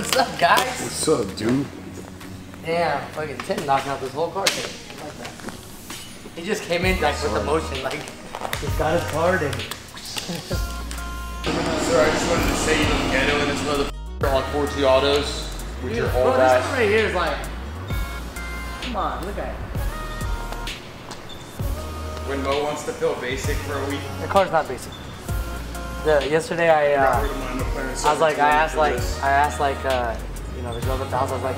what's up, guys? What's up, dude? Damn, fucking Tim knocking out this whole car today. I like that. He just came in like with emotion, like he's got his card and. Sir, I just wanted to say you look ghetto in this motherfucker on Forty Autos with your Bro, whole this ass. one right here is like, come on, look at it. When Mo wants to feel basic for a week, The car's not basic. The yesterday I uh, rid of my McLaren I was like I asked like. I asked like uh, you know the girls at the I was like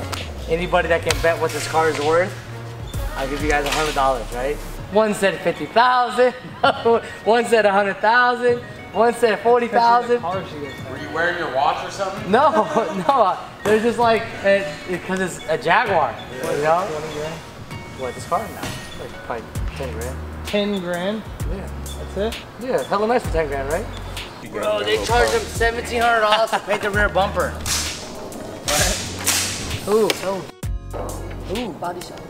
anybody that can bet what this car is worth, I'll give you guys a hundred dollars, right? One said fifty thousand, one said a hundred thousand, one said forty thousand. Were you wearing your watch or something? No, no, they're just like because it's a Jaguar, you know. What this car now? Like probably ten grand. 10 grand. Yeah, That's it? yeah, hella nice for ten grand, right? Bro, they charged him seventeen hundred dollars to paint the rear bumper. What? Ooh, oh, ooh, body shop.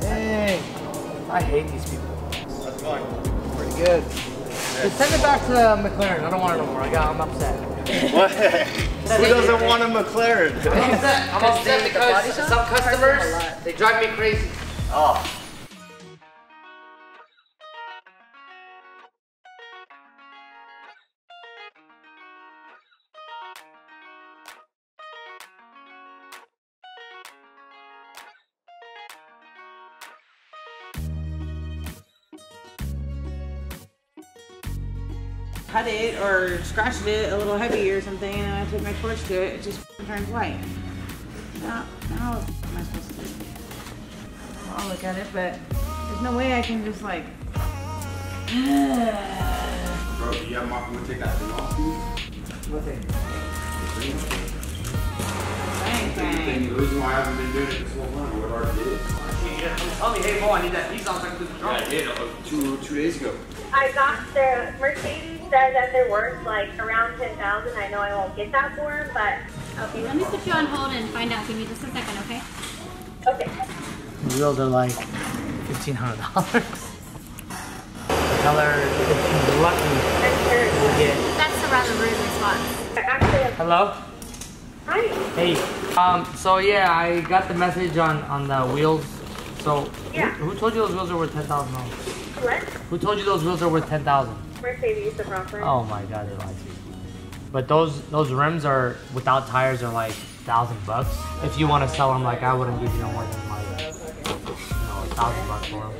Dang, I hate these people. That's fine. Pretty good. Just send it back to the McLaren. I don't want it no more. I got, I'm upset. What? Who doesn't want a McLaren? I'm upset. I'm upset because some customers they drive me crazy. Oh. Cut it or scratched it a little heavy or something, and I took my torch to it, it just f***ing turns white. Now, now what am I supposed to do? Well, I'll look at it, but there's no way I can just like. Bro, do you have my we'll take that thing off, dude? Nothing. Bang, bang. The reason why I haven't been doing it this whole time, what already did. Tell me, hey Mo, I need that piece on so I can do the Yeah, I did, uh, two, two days ago. I got the Mercedes said that they're worth like around ten thousand. I know I won't get that for them, but Okay, let me put you on hold and find out. Give me just a second, okay? okay. The wheels are like fifteen hundred dollars. The color, if you're lucky, I'm sure. you'll get. That's a rather rude response. Actually, Hello. hi. Hey. Um. So yeah, I got the message on on the wheels. So Yeah. who, who told you those wheels are worth ten thousand dollars? What? Who told you those wheels are worth ten thousand? Mercedes the Crawford. Oh my god, they lied to you. But those those rims are without tires are like thousand bucks. If you want to sell them, like I wouldn't give you no more than like you know a thousand bucks for them.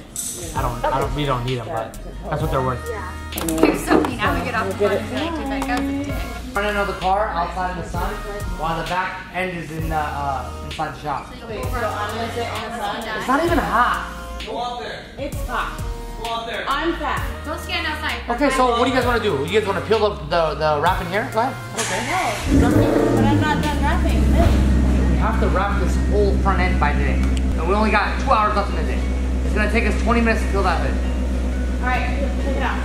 I don't, I don't, we don't need them, but that's what they're worth. You're so mean. I'm gonna get off the phone and be like, dude, that guy's dick. Front end of the car outside in the sun, while the back end is in the uh, inside the shop. It's not even hot. Go out there. It's hot. I'm fat. Go stand outside. Okay, so what do you guys want to do? You guys want to peel the the, the wrap in here? Go ahead. No, but I'm not done wrapping. We have to wrap this whole front end by today, and we only got two hours left in the day. It's gonna take us 20 minutes to peel that hood. All right, check it out.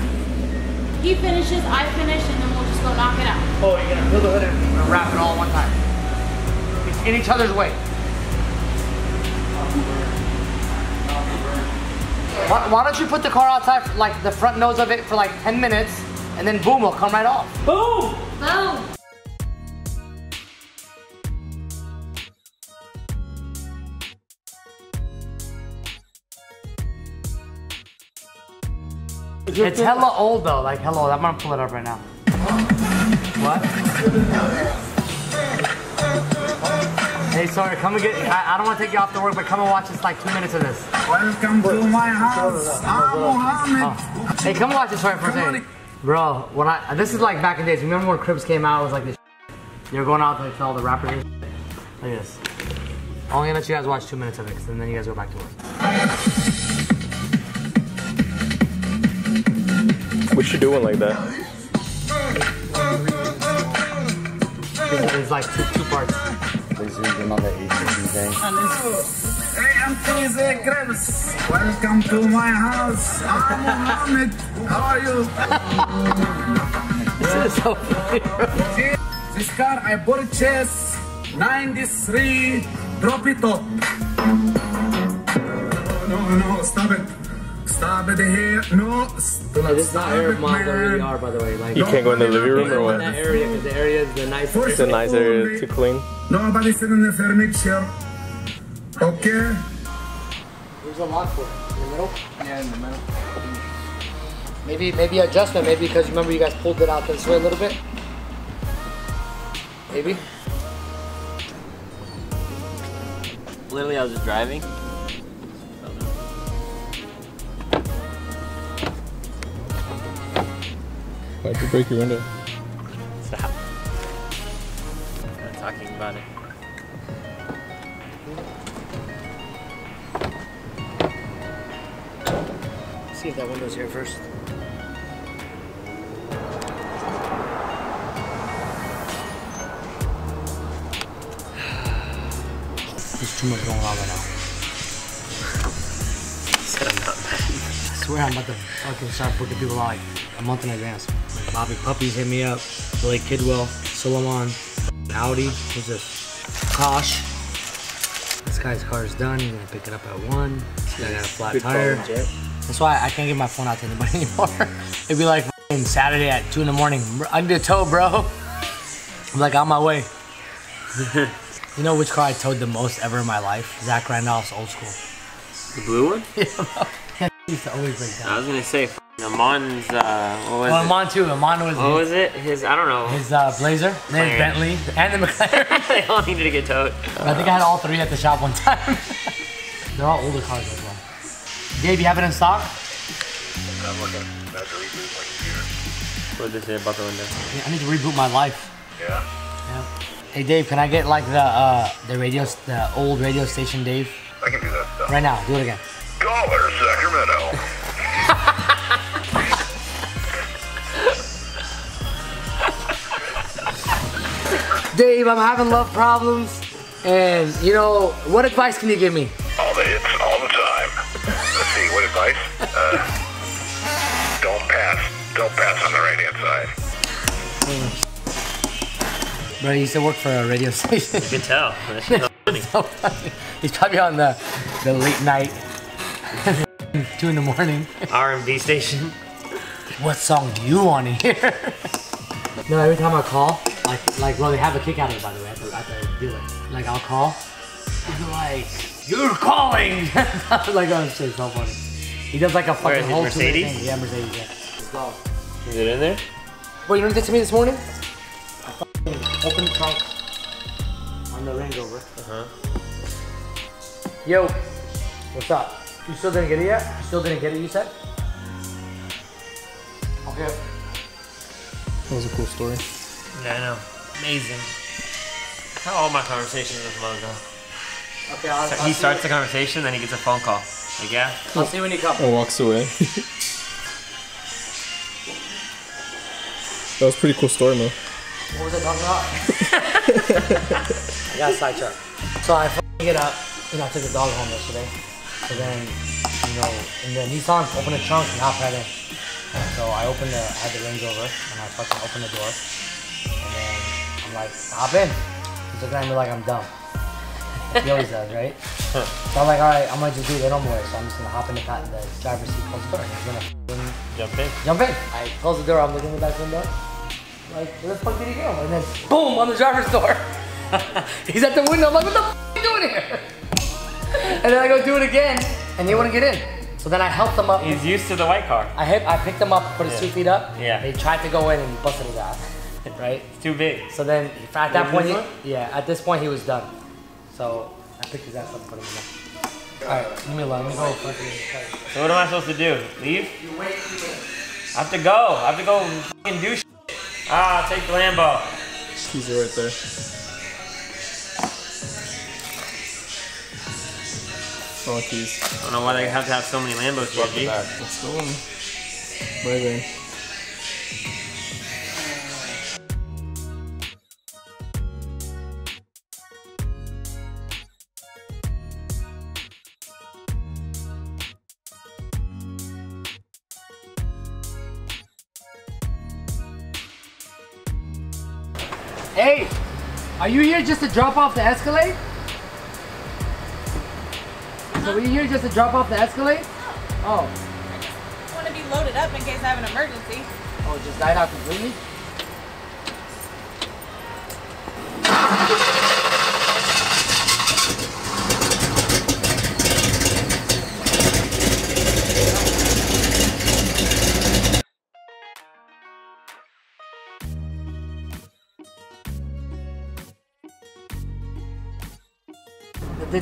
He finishes, I finish, and then we'll just go knock it out. Oh, you're gonna peel the hood and and wrap it all at one time. It's in each other's way. Why, why don't you put the car outside, like the front nose of it, for like 10 minutes, and then boom, it'll come right off. Boom! Boom. It's hella old though, like hello. I'm gonna pull it up right now. What? Hey, sorry, come and get. I, I don't want to take you off the work, but come and watch this like two minutes of this. Welcome to my house. I'm Mohammed. Oh. Hey, come watch this right for a second. Bro, when I this is like back in days. Remember when Cribs came out? It was like this. They were going out to tell the rappers. and shit? Look at this. Only gonna let you guys watch two minutes of it, 'cause then you guys go back to work. What you doing like that? It's, it's like two, two parts. They zoomed in on the HTC thing. Hey, I'm Krebs. Welcome to my house. I'm Mohammed. How are you? This is so funny. This car I purchased 93. Drop it up. No, no, no, stop it. Stop it here. No, stop, No, this is not stop Arab it, moms where we are, by the way. Like, You can't go in the living room or in that what? area because the area is the nice. First It's a nice of all, area to clean. Nobody sit in the furniture. Okay? Where's the lock for? In the middle? Yeah, in the middle. Maybe maybe adjustment, maybe because remember you guys pulled it out this way a little bit? Maybe? Literally, I was just driving. Why'd you break your window? Stop. Not talking about it. See if that window's here first. There's too much going on right now. I'm not mad. I swear I'm about to fucking start booking people out like a month in advance. Like Bobby Puppies hit me up, Blake Kidwell, Solomon, Audi, who's this? Kosh. This guy's car is done, he's gonna pick it up at one. This guy got a flat Good tire. That's why I can't give my phone out to anybody anymore. It'd be like Saturday at 2 in the morning. I need a tow, bro. I'm like on my way. you know which car I towed the most ever in my life? Zach Randolph's old school. The blue one? yeah, bro. Used to always break down. I was gonna say f- Amon's. Uh, what was Oh, it? Amon too. Amon was What was it? His. I don't know. his uh, Blazer, then his Bentley, and the McLaren. they all needed to get towed. I think I had all three at the shop one time. They're all older cars as well. Dave, you have it in stock? What did they say about the window? Yeah, I need to reboot my life. Yeah. Yeah. Hey Dave, can I get like the uh, the radio, the old radio station, Dave? I can do that stuff. Right now, do it again. Caller, Sacramento. Dave, I'm having love problems, and you know, what advice can you give me? Uh, don't pass. Don't pass on the right hand side. Bro, he used to work for a radio station. You can tell. That shit's so funny. He's probably on the the late night, two in the morning. R&B station. What song do you want to hear? no, every time I call, like, like, well, they have a kick out of it, by the way. I have to, I have to do it. Like, I'll call, he'll be like, "You're calling." like, oh shit, so funny. He does like a fucking is it, whole Mercedes? two-minute thing. Yeah, Mercedes. Yeah. Let's go. Is it in there? Wait, you know what did to me this morning? I fucking opened the trunk on the Range Rover. Uh-huh. Yo, what's up? You still didn't get it yet? You still didn't get it, you said? Okay. That was a cool story. Yeah, I know. Amazing. How all my conversations with Mo. Okay, I'll, So I'll he see starts the conversation, then he gets a phone call. Like, yeah? When, I'll see when you come. And walks away. that was a pretty cool story, man. What was I talking about? I got sidetracked. So I fucking get up, you know, I took the dog home yesterday. So then, you know, in the Nissan, open the trunk and hop right in. So I opened the, I had the Range Rover, and I fucking opened the door. And then I'm like, hop in. He's looking at me like I'm dumb. he always does, right? So I'm like, alright, I'm gonna just do it the normal way. So I'm just gonna hop in the, the driver's seat, close the door, and he's gonna Jump in. jump in. I close the door, I'm looking in the back window. Like, where the fuck did he go? And then boom on the driver's door. He's at the window. I'm like, what the fuck are you doing here? and then I go do it again, and they wouldn't get in. So then I helped them up. He's used to the white car. I hit, I picked him up, put his Yeah. two feet up. Yeah. They tried to go in and busted his ass. Right? It's too big. So then at that point, he, yeah, at this point he was done. So I picked his ass up and put him in there. All right, leave me alone. Let me go. fucking- So what am I supposed to do? Leave? You wait two minutes. I have to go. I have to go fucking do shit. Ah, I'll take the Lambo. Keys are right there. Wrong keys. I don't know why they have to have so many Lambos here, Let's go in. Right there. Hey, are you here just to drop off the Escalade? So were you here just to drop off the Escalade? Oh, I want to be loaded up in case I have an emergency. oh, it just died out completely.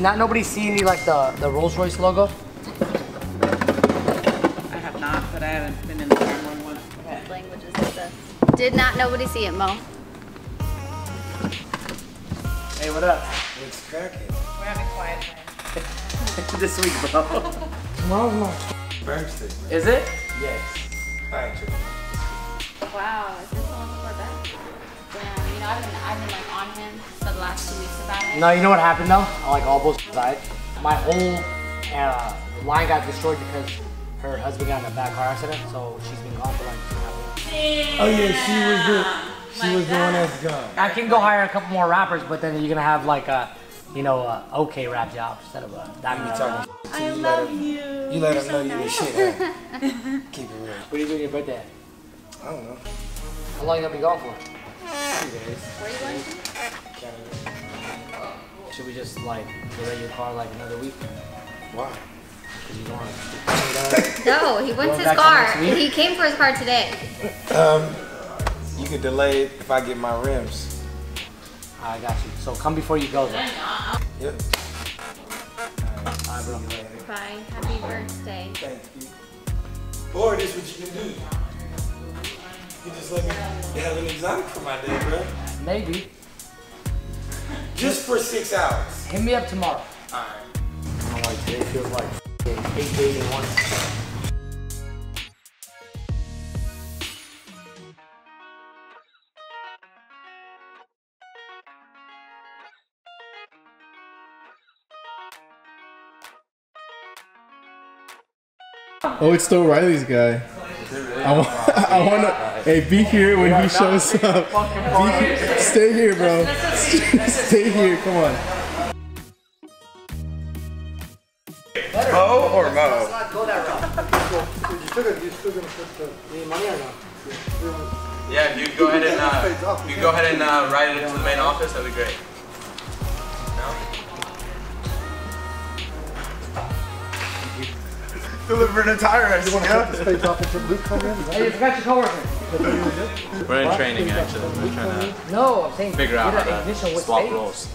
Not nobody see any like the the Rolls Royce logo? I have not, but I haven't been in the car more than. What language is this? Did not nobody see it, Mo? Hey, what up? It's cracking. We're having quiet time. this week, bro. Tomorrow's my Birthday. Is it? Yes. Thank you. Wow, know, I've been, I've been like on him for the last two weeks about it. No, you know what happened though? I like all bullshit aside, my whole uh, line got destroyed because her husband got in a bad car accident, so she's been gone for like two and a half weeks. Oh yeah, she was the she was the one that's gone. I can go hire a couple more rappers, but then you're gonna have like a, you know, a okay rap job instead of a diamond talking I you love let him, you. You let him know you the shit, huh? Keep it real. What are you doing your birthday? I don't know. How long you gonna be gone for? Two days. Where are you going to? Should we just like delay your car like another week? Why? Cause you don't want to. No, he wants his car. He came for his car today. Um, you can delay it if I get my rims. I got you. So come before you go then. Yep. Alright, bro. Bye. Happy birthday. Thank you. Or this what you can do. You just let me have an exotic for my day, bro. Maybe. Just for six hours. Hit me up tomorrow. Alright. I don't know today feels like eight days in one. Oh, it's still Riley's guy. I want, I want to. Hey, be here when he shows up. Be. Stay here, bro. Stay here. Come on. Mo or Mo? not go that route. You still gonna, you still gonna put the, need money or no? Yeah, you go ahead and uh, you go ahead and uh, write it into the main office. That'd be great. Delivering a tire race. Hey, you forgot your coworker. We're in training actually. We're trying to No, I'm saying figure out get how an ignition to with swap spades. roles.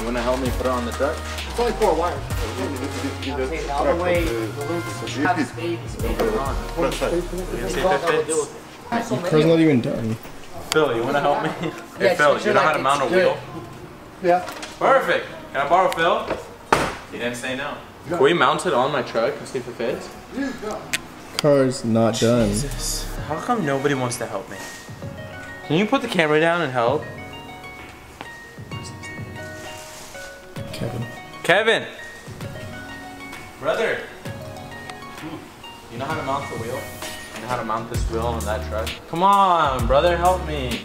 You wanna help me put it on the truck? It's only four wires. I'm saying the other way, the loops have spade and spade are on. You say if? Car's not even done. Phil, you wanna help me? Yeah, Hey Phil, you sure, know like, how to mount a good. wheel? Yeah. Perfect. Can I borrow Phil? He didn't say no. Can we mount it on my truck and see if it fits? Car's not done. How come nobody wants to help me? Can you put the camera down and help? Kevin. Kevin! Brother! You know how to mount the wheel? You know how to mount this wheel on that truck? Come on, brother, help me.